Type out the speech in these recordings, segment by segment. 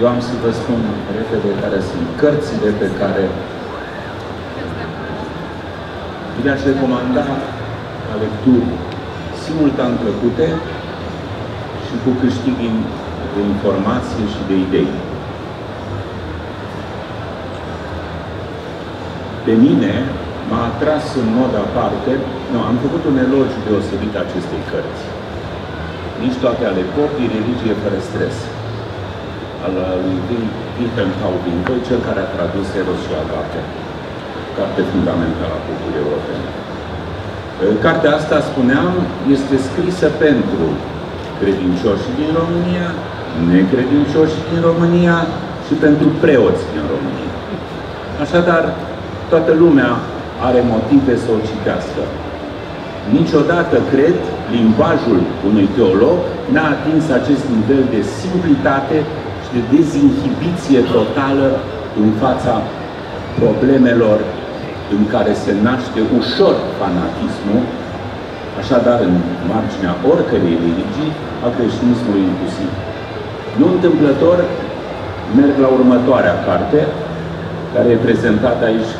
eu am să vă spun repede care sunt cărțile pe care le-aș recomanda la lecturi simultan plăcute și cu câștig de informație și de idei. Pe mine m-a atras în mod aparte, nu, am făcut un elogiu deosebit acestei cărți. Nici toate ale popii, religie fără stres, al lui Wilhelm Taubinkel, cel care a tradus Eros și Agape, carte fundamentală a culturii europene. Cartea asta, spuneam, este scrisă pentru credincioșii din România, necredincioșii din România și pentru preoți din România. Așadar, toată lumea are motive să o citească. Niciodată, cred, limbajul unui teolog n-a atins acest nivel de simplitate și de dezinhibiție totală în fața problemelor în care se naște ușor fanatismul, așadar în marginea oricărei religii, a creștinismului inclusiv. Nu întâmplător, merg la următoarea carte, care e prezentată aici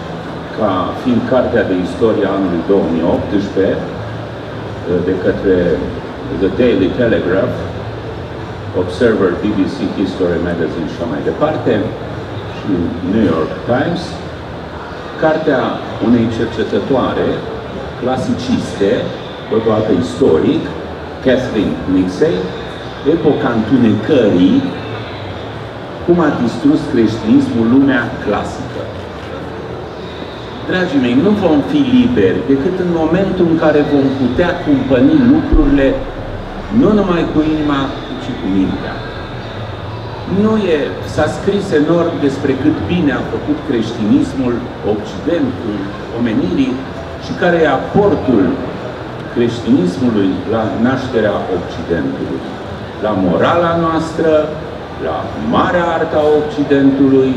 ca fiind cartea de istorie anului 2018 de către The Daily Telegraph, Observer, BBC, History Magazine și mai departe, și New York Times, cartea unei cercetătoare clasiciste, totodată istoric, Catherine Nixey, Epoca întunecării, cum a distrus creștinismul lumea clasică. Dragii mei, nu vom fi liberi decât în momentul în care vom putea cumpăni lucrurile nu numai cu inima, ci cu mintea. Nu e, s-a scris enorm despre cât bine a făcut creștinismul, Occidentul, omenirii și care e aportul creștinismului la nașterea Occidentului, la morala noastră, la marea arta Occidentului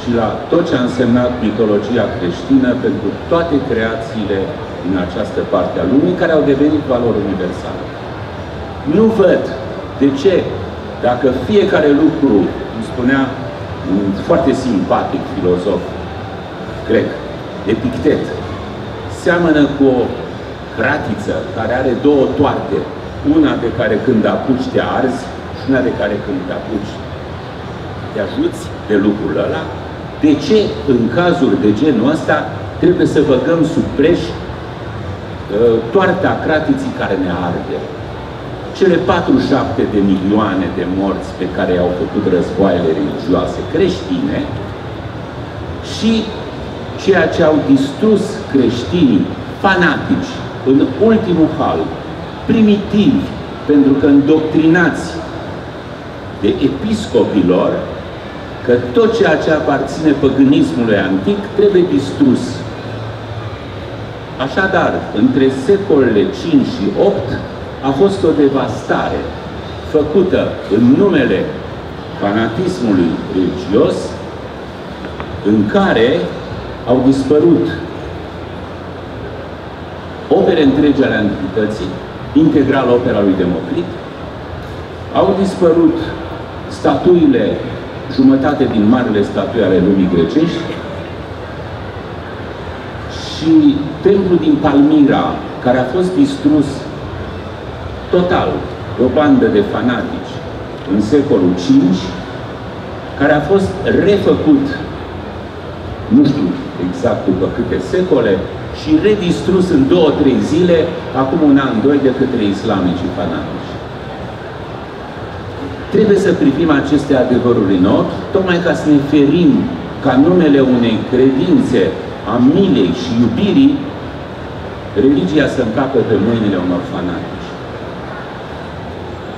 și la tot ce a însemnat mitologia creștină pentru toate creațiile din această parte a lumii care au devenit valori universale. Nu văd de ce, dacă fiecare lucru, îmi spunea un foarte simpatic filozof grec, Epictet, seamănă cu o cratiță care are două toarte, una de care când apuci te arzi și una de care când te apuci te ajuți de lucrul ăla, de ce în cazuri de genul ăsta trebuie să băgăm sub preș uh, toarta cratiții care ne arde? Cele 47 de milioane de morți pe care au făcut războaiele religioase creștine și ceea ce au distrus creștinii fanatici în ultimul hal, primitivi, pentru că îndoctrinați de episcopilor, că tot ceea ce aparține păgânismului antic trebuie distrus. Așadar, între secolele 5 și 8 a fost o devastare făcută în numele fanatismului religios, în care au dispărut opere întregi ale antichității, integral opera lui Democrit, au dispărut statuile jumătate din marile statui ale lumii grecești și templul din Palmira, care a fost distrus total de o bandă de fanatici în secolul V, care a fost refăcut, nu știu exact după câte secole, și redistrus în două, trei zile, acum un an, doi, de către islamici fanatici. Trebuie să privim aceste adevăruri în ochi, tocmai ca să ne ferim ca numele unei credințe a milei și iubirii, religia să încape pe mâinile unor fanatici.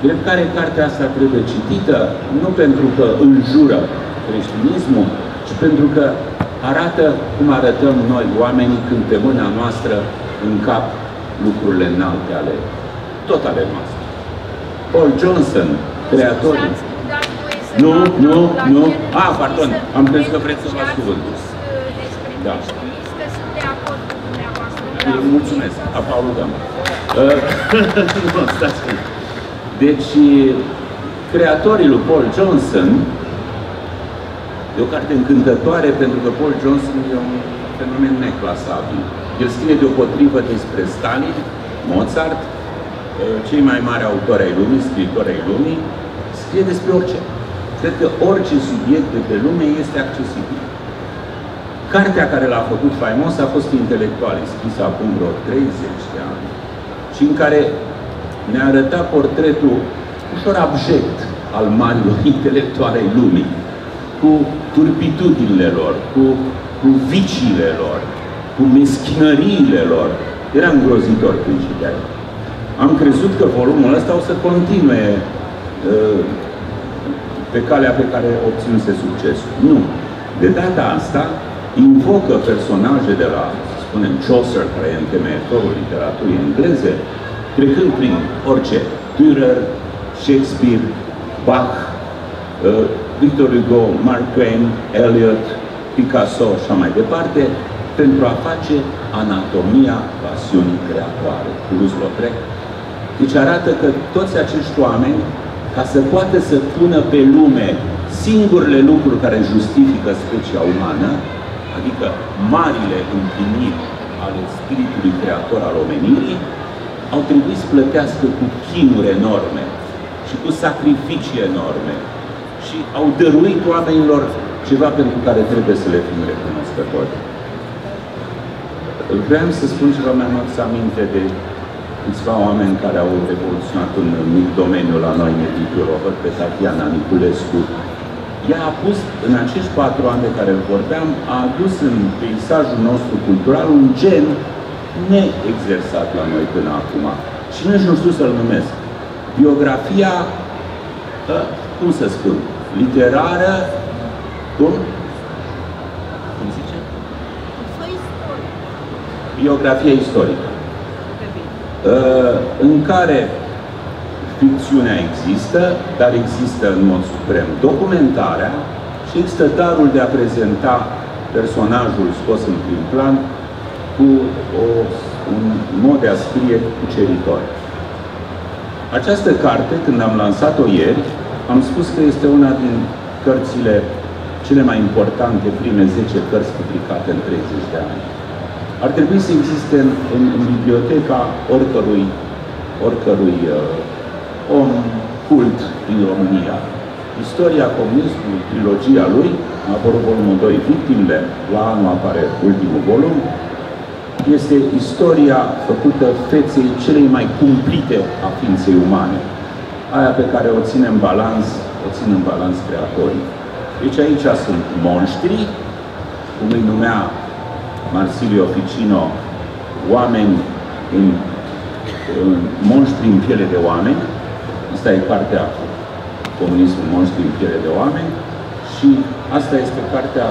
Drept care cartea asta trebuie citită, nu pentru că înjură creștinismul, ci pentru că arată cum arătăm noi, oamenii, când pe mâna noastră încap lucrurile înalte ale, tot ale noastre. Paul Johnson, creatorii. Nu, nu, nu. Ah, pardon, am crezut că vreți să vă cuvântul. Da. Mulțumesc, aplaudăm. Deci, creatorii lui Paul Johnson E o carte încântătoare pentru că Paul Johnson e un fenomen neclasabil. El scrie deopotrivă despre Stalin, Mozart, uh, cei mai mari autori ai lumii, scriitori ai lumii, scrie despre orice. Cred că orice subiect de pe lume este accesibil. Cartea care l-a făcut faimos a fost intelectual, scrisă acum vreo 30 de ani și în care ne-a arătat portretul ușor abject al marilor intelectuale ai lumii, cu turpitudinile lor, cu, cu viciile lor, cu meschinăriile lor. Era îngrozitor când citeai. Am crezut că volumul ăsta o să continue uh, pe calea pe care obținuse succes. Nu. De data asta, invocă personaje de la, să spunem, Chaucer, care e întemeitorul literaturii engleze, trecând prin orice, Dürer, Shakespeare, Bach, uh, Victor Hugo, Mark Twain, Eliot, Picasso și așa mai departe, pentru a face anatomia pasiunii creatoare. Toulouse-Lautrec. Deci arată că toți acești oameni, ca să poată să pună pe lume singurele lucruri care justifică specia umană, adică marile împliniri ale spiritului creator al omenirii, au trebuit să plătească cu chinuri enorme și cu sacrificii enorme și au dăruit oamenilor ceva pentru care trebuie să le fim recunoscători. Vreau să spun ceva, mi-am adus aminte de câțiva oameni care au revoluționat un mic domeniu la noi, mediul Robert, pe Tatiana Niculescu. Ea a pus, în acești patru ani de care vorbeam, a adus în peisajul nostru cultural un gen neexersat la noi până acum. Și nici nu știu să-l numesc. Biografia, ă, cum să spun, literară, cum? Cum zice? Biografia istorică. Ă, în care ficțiunea există, dar există în mod suprem documentarea și există darul de a prezenta personajul scos în prim plan cu o, un mod de a scrie cuceritor. Această carte, când am lansat-o ieri, am spus că este una din cărțile cele mai importante, prime 10 cărți publicate în 30 de ani. Ar trebui să existe în, în, în biblioteca oricărui, oricărui uh, om cult din România. Istoria comunismului, trilogia lui, a apărut volumul 2, Victimele, la anul apare ultimul volum, este istoria făcută feței celei mai cumplite a ființei umane. Aia pe care o ține în balans, o țin în balans creatorii. Deci aici sunt monștri, cum îi numea Marsilio Ficino, oameni în, în monștri în piele de oameni. Asta e cartea Comunismul monștri în piele de oameni și asta este cartea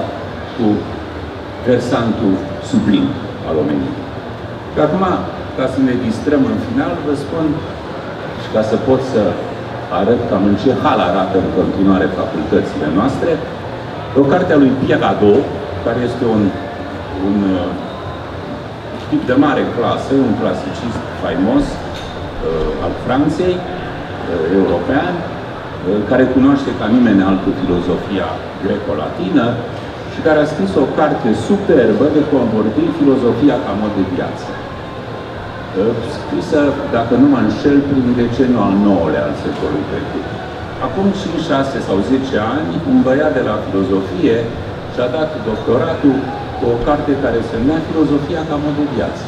cu versantul sublim al omenirii. Și acum, ca să ne distrăm în final, vă spun și ca să pot să arăt cam în ce hal arată în continuare facultățile noastre, o carte a lui Pierre Hadot, care este un, un uh, tip de mare clasă, un clasicist faimos uh, al Franței, uh, european, uh, care cunoaște ca nimeni altul filozofia greco-latină, și care a scris o carte superbă de cum vorbi filozofia ca mod de viață. Scrisă, dacă nu mă înșel, prin deceniul al IX-lea al secolului trecut. Acum 5, 6 sau 10 ani, un băiat de la filozofie și-a dat doctoratul cu o carte care se numea Filozofia ca mod de viață.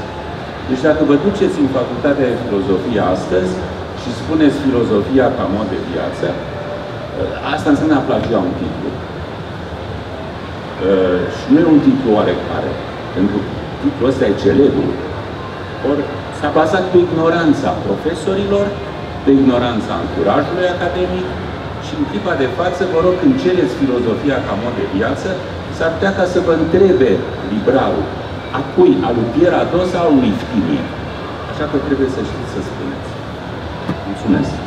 Deci dacă vă duceți în facultatea de filozofie astăzi și spuneți filozofia ca mod de viață, asta înseamnă a plagia un titlu. Uh, și nu e un titlu oarecare, pentru că titlul ăsta e celebru. Ori s-a bazat pe ignoranța profesorilor, pe ignoranța anturajului academic și în clipa de față, vă rog, când cereți filozofia ca mod de viață, s-ar putea ca să vă întrebe librarul, a cui? A lui Pierre Adot sau a lui Ftimie? Așa că trebuie să știți să spuneți. Mulțumesc!